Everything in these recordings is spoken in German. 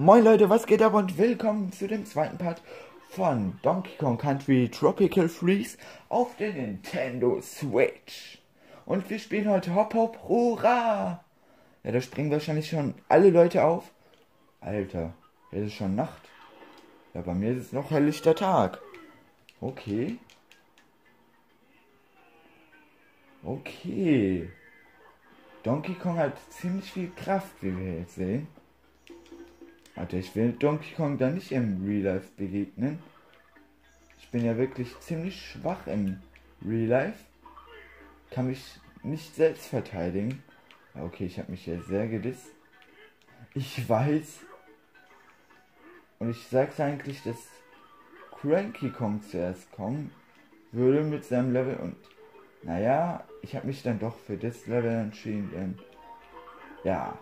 Moin Leute, was geht ab und willkommen zu dem zweiten Part von Donkey Kong Country Tropical Freeze auf der Nintendo Switch. Und wir spielen heute Hop Hop Hurra! Ja, da springen wahrscheinlich schon alle Leute auf. Alter, es ist schon Nacht. Ja, bei mir ist es noch helllichter Tag. Okay. Okay. Donkey Kong hat ziemlich viel Kraft, wie wir jetzt sehen. Warte, ich will Donkey Kong da nicht im Real Life begegnen. Ich bin ja wirklich ziemlich schwach im Real Life. Kann mich nicht selbst verteidigen. Okay, ich habe mich hier sehr gedisst. Ich weiß. Und ich sag's eigentlich, dass Cranky Kong zuerst kommen würde mit seinem Level und naja, ich habe mich dann doch für das Level entschieden, denn ja,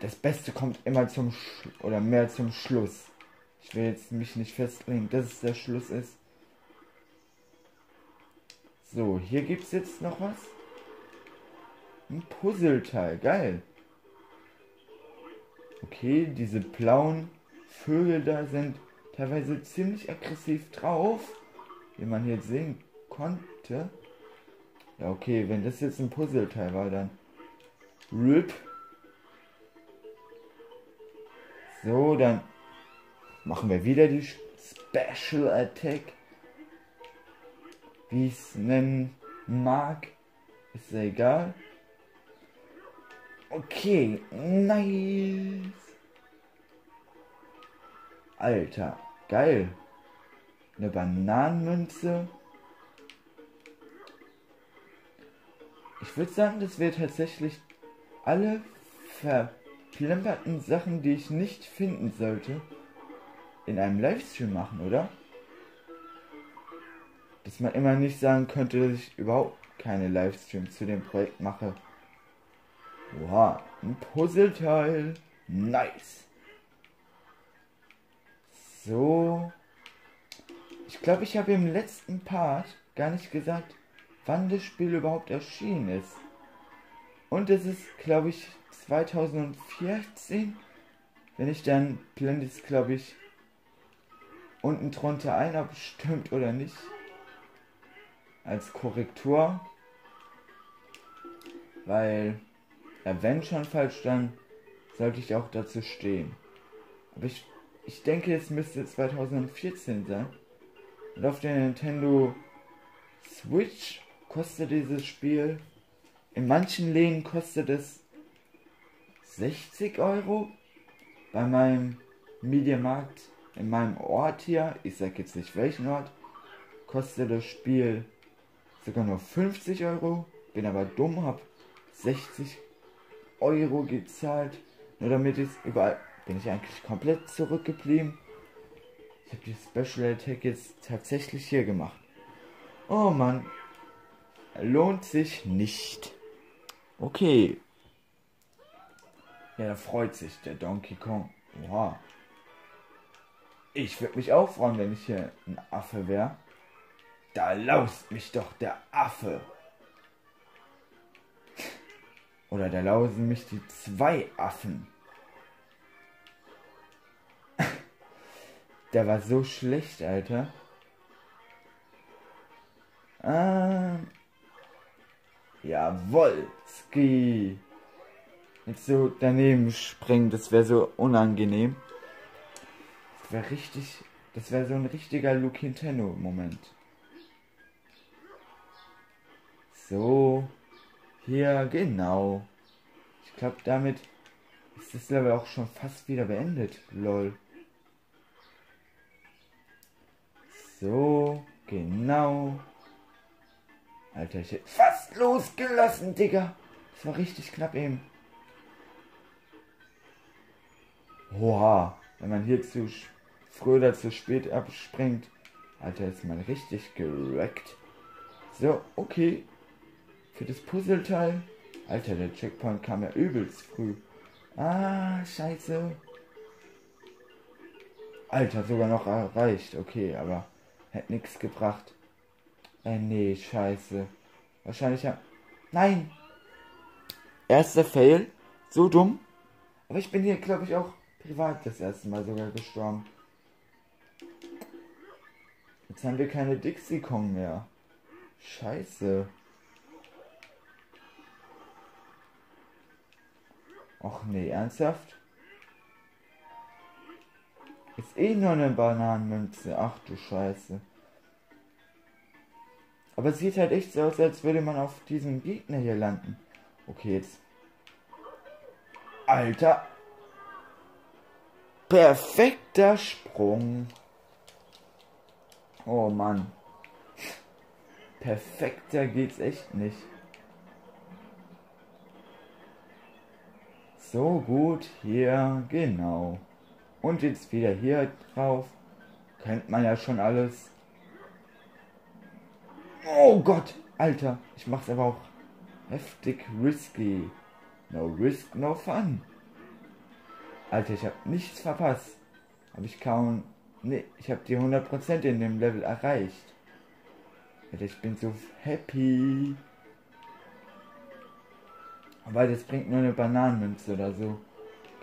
das Beste kommt immer zum Sch oder mehr zum Schluss. Ich will jetzt mich nicht festlegen, dass es der Schluss ist. So, hier gibt es jetzt noch was. Ein Puzzleteil, geil. Okay, diese blauen Vögel da sind teilweise ziemlich aggressiv drauf, wie man hier sehen konnte. Ja, okay, wenn das jetzt ein Puzzleteil war, dann RIP. So, dann machen wir wieder die Special Attack. Wie ich es nennen mag. Ist ja egal. Okay, nice. Alter, geil. Eine Bananenmünze. Ich würde sagen, dass wir tatsächlich alle ver plemperten Sachen, die ich nicht finden sollte, in einem Livestream machen, oder? Dass man immer nicht sagen könnte, dass ich überhaupt keine Livestreams zu dem Projekt mache. Oha, ein Puzzleteil. Nice. So. Ich glaube, ich habe im letzten Part gar nicht gesagt, wann das Spiel überhaupt erschienen ist. Und es ist, glaube ich, 2014. Wenn ich dann blende es, glaube ich, unten drunter ein, ob es stimmt oder nicht. Als Korrektur. Weil, ja, wenn schon falsch, dann sollte ich auch dazu stehen. Aber ich, ich denke, es müsste 2014 sein. Und auf der Nintendo Switch kostet dieses Spiel. In manchen Läden kostet es 60 Euro. Bei meinem Mediamarkt in meinem Ort hier, ich sag jetzt nicht welchen Ort, kostet das Spiel sogar nur 50 Euro. Bin aber dumm, hab 60 Euro gezahlt. Nur damit ich überall bin ich eigentlich komplett zurückgeblieben. Ich habe die Special Attack jetzt tatsächlich hier gemacht. Oh Mann. Lohnt sich nicht. Okay. Ja, da freut sich der Donkey Kong. Oha. Ich würde mich auch freuen, wenn ich hier ein Affe wäre. Da laust mich doch der Affe. Oder da lausen mich die zwei Affen. Der war so schlecht, Alter. Ah. Jawoll, Ski jetzt so daneben springen, das wäre so unangenehm. Das wäre richtig, das wäre so ein richtiger Luke Nintendo-Moment. So, hier, genau. Ich glaube, damit ist das Level auch schon fast wieder beendet. Lol. So, genau. Alter, ich hätte fast losgelassen, Digga. Das war richtig knapp eben. Oha, wenn man hier zu früh oder zu spät abspringt. Alter, ist man richtig gerackt. So, okay. Für das Puzzleteil. Alter, der Checkpoint kam ja übelst früh. Ah, scheiße. Alter, sogar noch erreicht. Okay, aber hätte nichts gebracht. Äh, nee, scheiße. Wahrscheinlich ja. Nein! Erster Fail. So dumm. Aber ich bin hier, glaube ich, auch privat das erste Mal sogar gestorben. Jetzt haben wir keine Dixie Kong mehr. Scheiße. Och nee, ernsthaft? Ist eh nur eine Bananenmünze. Ach du Scheiße. Aber es sieht halt echt so aus, als würde man auf diesem Gegner hier landen. Okay, jetzt. Alter. Perfekter Sprung. Oh Mann. Perfekter geht's echt nicht. So gut, hier, genau. Und jetzt wieder hier drauf. Kennt man ja schon alles. Oh Gott, Alter. Ich mach's aber auch heftig risky. No risk, no fun. Alter, ich hab nichts verpasst. Hab ich kaum Nee, ich habe die 100% in dem Level erreicht. Ich bin so happy. Aber das bringt nur eine Bananenmünze oder so.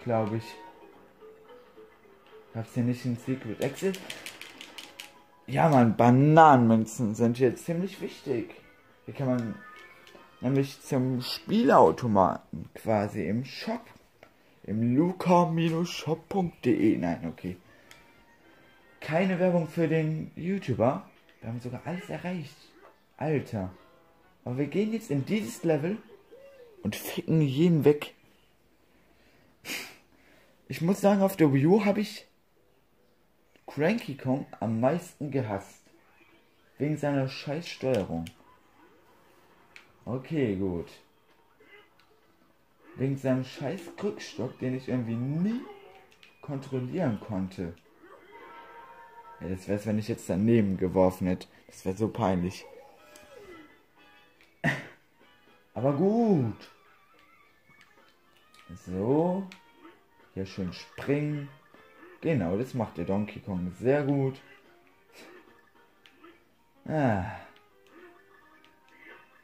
Glaube ich. Gab's hier nicht ein Secret Exit? Ja, man, Bananenmünzen sind hier ziemlich wichtig. Hier kann man nämlich zum Spielautomaten quasi im Shop. Im luca-shop.de. Nein, okay keine Werbung für den YouTuber. Wir haben sogar alles erreicht. Alter. Aber wir gehen jetzt in dieses Level und ficken jeden weg. Ich muss sagen, auf der Wii U habe ich Cranky Kong am meisten gehasst. Wegen seiner scheiß Steuerung. Okay, gut. Wegen seinem scheiß Krückstock, den ich irgendwie nie kontrollieren konnte. Ja, das wäre es, wenn ich jetzt daneben geworfen hätte. Das wäre so peinlich. Aber gut. So. Hier schön springen. Genau, das macht der Donkey Kong sehr gut. Ah.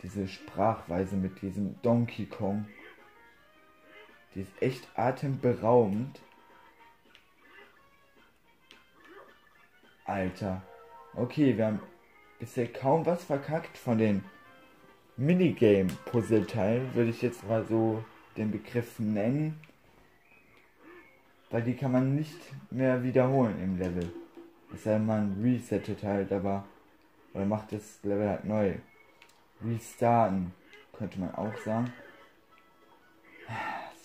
Diese Sprachweise mit diesem Donkey Kong. Die ist echt atemberaubend. Alter. Okay, wir haben bisher kaum was verkackt von den Minigame-Puzzleteilen, würde ich jetzt mal so den Begriff nennen. Weil die kann man nicht mehr wiederholen im Level. Es sei denn, man resettet halt, aber. Oder macht das Level halt neu. Restarten, könnte man auch sagen.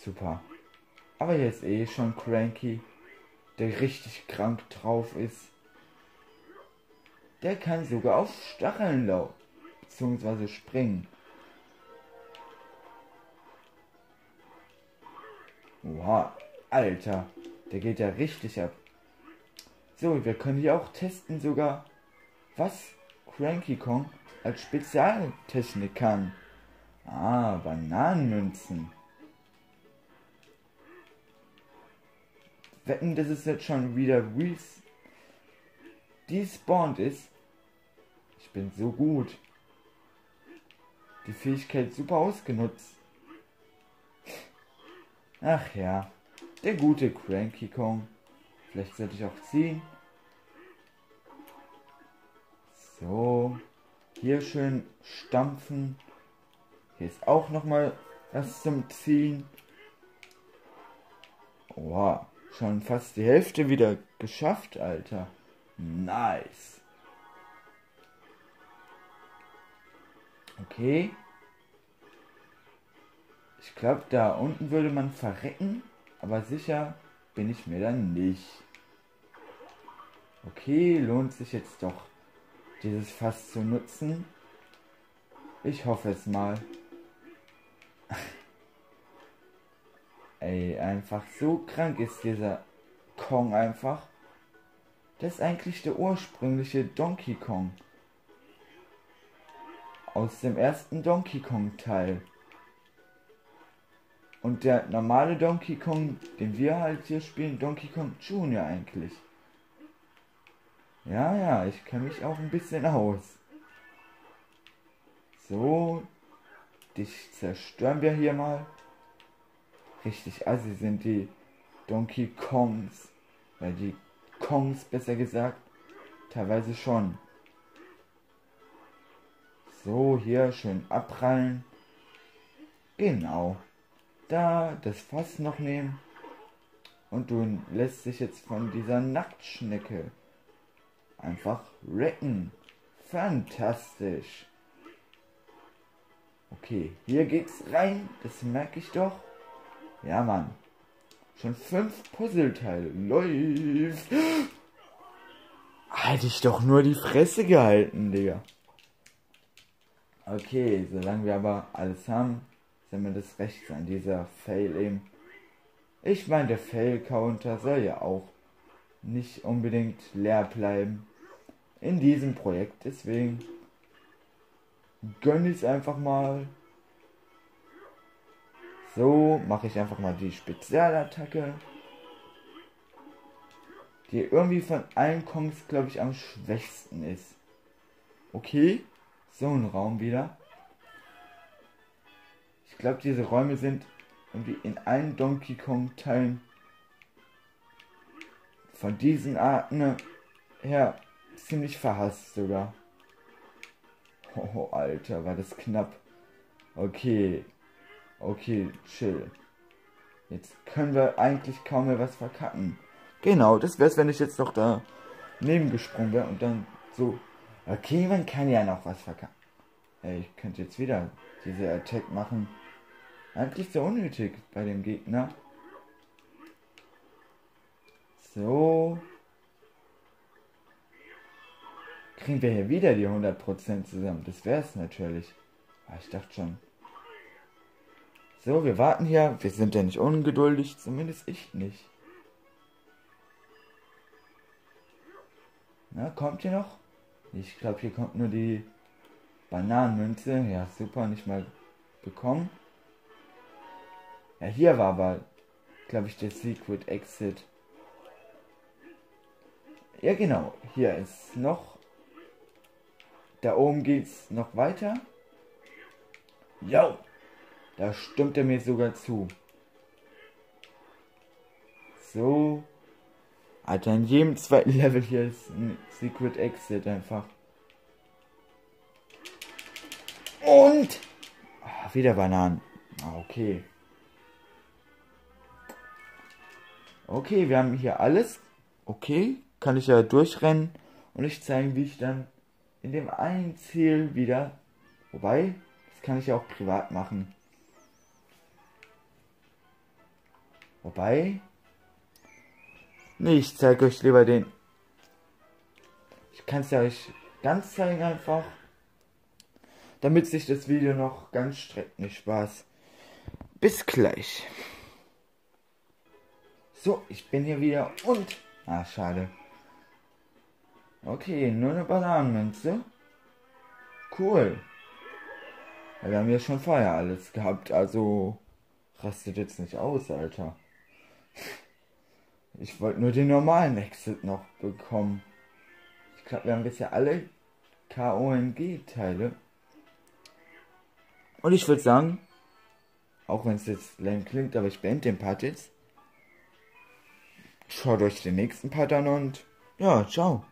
Super. Aber ist eh schon Cranky, der richtig krank drauf ist. Der kann sogar auf Stacheln laufen, beziehungsweise springen. Oha, Alter, der geht ja richtig ab. So, wir können hier auch testen sogar, was Cranky Kong als Spezialtechnik kann. Ah, Bananenmünzen. Wetten, das ist jetzt schon wieder despawned ist, bin so gut. Die Fähigkeit super ausgenutzt. Ach ja, der gute Cranky Kong. Vielleicht sollte ich auch ziehen. So, hier schön stampfen. Hier ist auch noch mal was zum Ziehen. Wow, schon fast die Hälfte wieder geschafft, Alter. Nice. Okay. Ich glaube, da unten würde man verrecken, aber sicher bin ich mir dann nicht. Okay, lohnt sich jetzt doch, dieses Fass zu nutzen. Ich hoffe es mal. Ey, einfach so krank ist dieser Kong einfach. Das ist eigentlich der ursprüngliche Donkey Kong aus dem ersten Donkey Kong Teil. Und der normale Donkey Kong, den wir halt hier spielen, Donkey Kong Junior eigentlich. Ja, ja, ich kenne mich auch ein bisschen aus. So, dich zerstören wir hier mal. Richtig assi sind, die Donkey Kongs. Weil die Kongs, besser gesagt, teilweise schon. So, hier schön abprallen. Genau. Da das Fass noch nehmen. Und du lässt sich jetzt von dieser Nacktschnecke einfach retten. Fantastisch. Okay, hier geht's rein. Das merke ich doch. Ja, Mann. Schon fünf Puzzleteile. Läuft. Hätte ich doch nur die Fresse gehalten, Digga. Okay, solange wir aber alles haben, soll mir das recht sein, dieser Fail eben. Ich meine, der Fail-Counter soll ja auch nicht unbedingt leer bleiben in diesem Projekt. Deswegen gönne ich es einfach mal. So mache ich einfach mal die Spezialattacke. Die irgendwie von allen Kongs, glaube ich, am schwächsten ist. Okay, so ein Raum wieder. Ich glaube, diese Räume sind irgendwie in allen Donkey Kong Teilen von diesen Arten her ziemlich verhasst sogar. Oh, Alter, war das knapp. Okay. Okay, chill. Jetzt können wir eigentlich kaum mehr was verkacken. Genau, das wär's, wenn ich jetzt noch da neben gesprungen wäre und dann so. Okay, man kann ja noch was verkacken. Ey, ich könnte jetzt wieder diese Attack machen. Eigentlich so unnötig bei dem Gegner. So. Kriegen wir hier wieder die 100% zusammen. Das wäre es natürlich. Aber ich dachte schon. So, wir warten hier. Wir sind ja nicht ungeduldig. Zumindest ich nicht. Na, kommt hier noch? Ich glaube, hier kommt nur die Bananenmünze. Ja, super, nicht mal bekommen. Ja, hier war aber, glaube ich, der Secret Exit. Ja, genau. Hier ist noch. Da oben geht's noch weiter. Jo! Da stimmt er mir sogar zu. So. Alter, in jedem zweiten Level hier ist ein Secret Exit einfach. Und! Ach, wieder Bananen. Ah, okay. Okay, wir haben hier alles. Okay, kann ich ja durchrennen und ich zeigen, wie ich dann in dem einen Ziel wieder. Wobei, das kann ich ja auch privat machen. Wobei. Nee, ich zeige euch lieber den. Ich kann es ja euch ganz zeigen einfach. Damit sich das Video noch ganz streckt. Nicht Spaß. Bis gleich. So, ich bin hier wieder und... Ah, schade. Okay, nur eine Bananenmünze. Cool. Wir haben ja schon vorher alles gehabt, also rastet jetzt nicht aus, Alter. Ich wollte nur den normalen Exit noch bekommen. Ich glaube, wir haben bisher alle KONG-Teile. Und ich würde sagen, auch wenn es jetzt lame klingt, aber ich beende den Part jetzt. Schaut euch den nächsten Part an und ja, ciao.